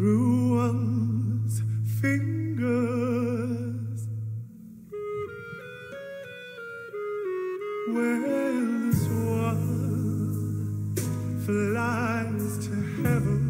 through one's fingers. When this one flies to heaven.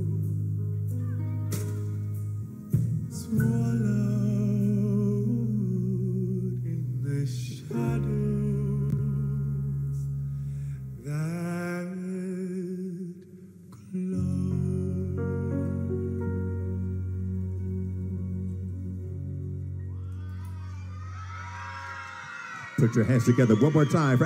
Put your hands together one more time.